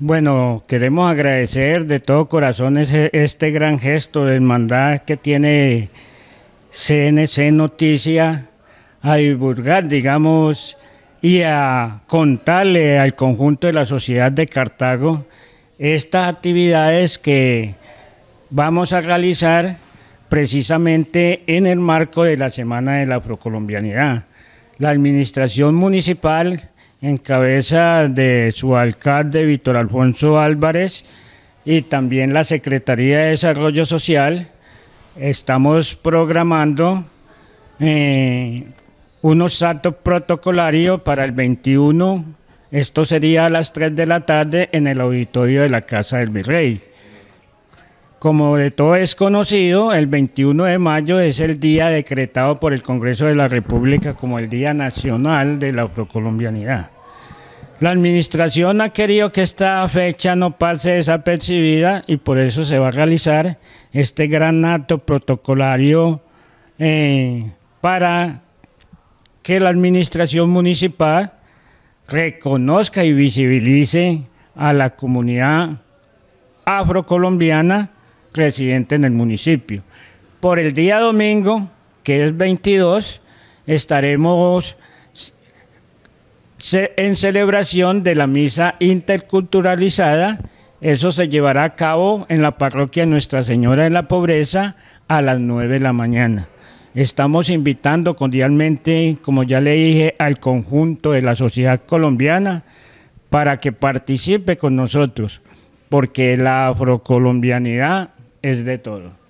Bueno, queremos agradecer de todo corazón este gran gesto de hermandad que tiene CNC Noticia a divulgar, digamos, y a contarle al conjunto de la sociedad de Cartago estas actividades que vamos a realizar precisamente en el marco de la Semana de la Afrocolombianidad. La administración municipal en cabeza de su alcalde Víctor Alfonso Álvarez y también la Secretaría de Desarrollo Social, estamos programando eh, unos actos protocolarios para el 21, esto sería a las 3 de la tarde en el auditorio de la Casa del Virrey. Como de todo es conocido, el 21 de mayo es el día decretado por el Congreso de la República como el Día Nacional de la Afrocolombianidad. La administración ha querido que esta fecha no pase desapercibida y por eso se va a realizar este gran acto protocolario eh, para que la administración municipal reconozca y visibilice a la comunidad afrocolombiana residente en el municipio. Por el día domingo, que es 22, estaremos en celebración de la misa interculturalizada. Eso se llevará a cabo en la parroquia Nuestra Señora de la Pobreza a las 9 de la mañana. Estamos invitando cordialmente, como ya le dije, al conjunto de la sociedad colombiana para que participe con nosotros, porque la afrocolombianidad es de todo.